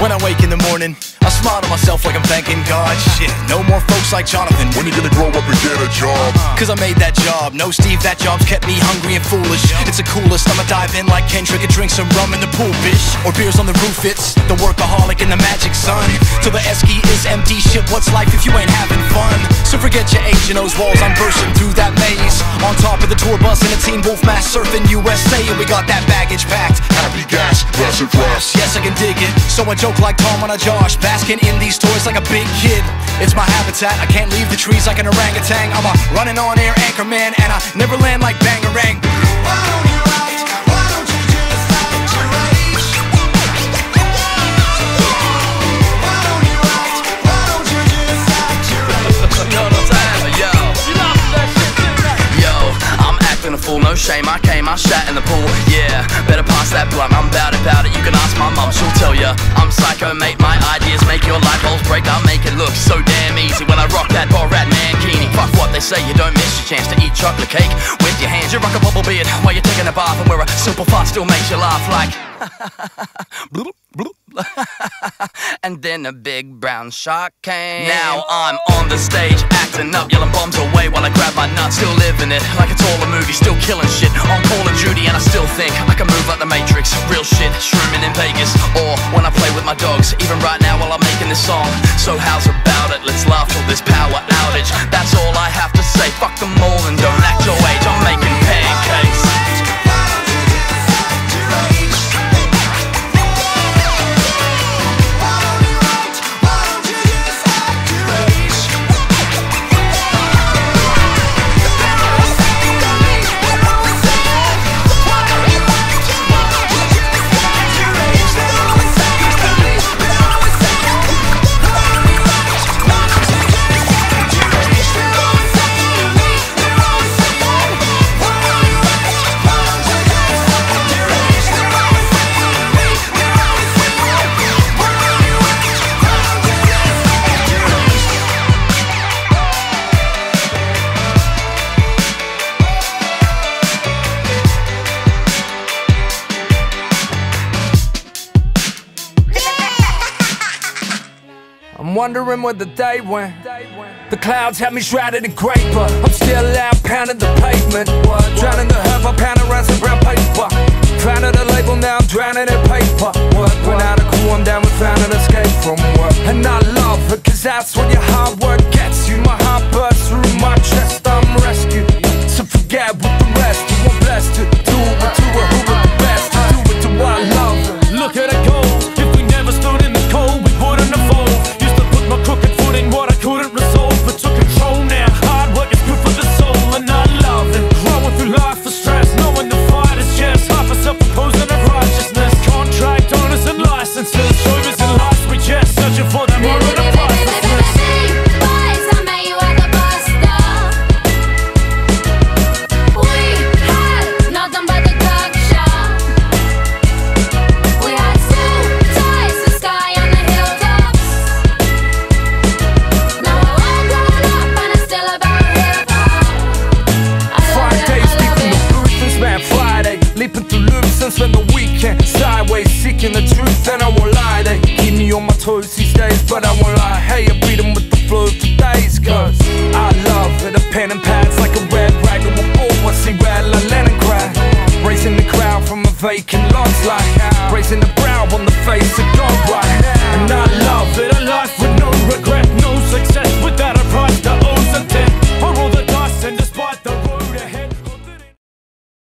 When I wake in the morning, I smile to myself like I'm thanking God. Shit, no more folks like Jonathan. When you gonna grow up and get a job? Uh-huh. Cause I made that job. No, Steve, that job's kept me hungry and foolish. It's the coolest. I'ma dive in like Kendrick and drink some rum in the pool, bitch. Or beers on the roof. It's the workaholic and the magic sun. Till the esky is empty. Shit, what's life if you ain't having fun? So forget your age and those walls. I'm bursting through that maze. On top of the tour bus in a Teen Wolf mask surfing USA. And we got that baggage packed. Happy gas, blessed cross. Yes, I can dig it. So I joke like Tom on a Josh, basking in these toys like a big kid. It's my habitat. I can't leave the trees like an orangutan. I'm a running on air anchor man, and I never land like bangarang. Shame. I came, I shat in the pool. Yeah, better pass that blunt. I'm bout it, bout it. You can ask my mum, she'll tell ya. I'm psycho, mate. My ideas make your light bulbs break. I make it look so damn easy when I rock that Borat mankini. Fuck what they say, you don't miss your chance to eat chocolate cake with your hands. You rock a bubble beard while you're taking a bath, and where a simple fart still makes you laugh like. bloop, bloop. and then a big brown shark came. Now I'm on the stage acting up, yelling bombs away while I grab my nuts. Still living it like it's all a movie, still killing shit on Call of Duty, and I still think I can move like the Matrix. Real shit, shrooming in Vegas, or when I play with my dogs. Even right now while I'm making this song. So how's about it? Let's laugh till this power outage. Wondering where the day went. The clouds have me shrouded in grape, but I'm still out pounding the pavement. Drowning the herb, I pound around some brown paper. Founded a label, now I'm drowning in paper. When out of crew, I'm down with found an escape from work. And I love it, cause that's what your hard work gets you. My heart toes these days But I won't lie, hey I beat 'em with the flow for days Cause I love it, a pen and pads like a red rag. On a bull I see red like Leningrad Raising the crowd from a vacant lots like Raising the brow on the face of God right? And I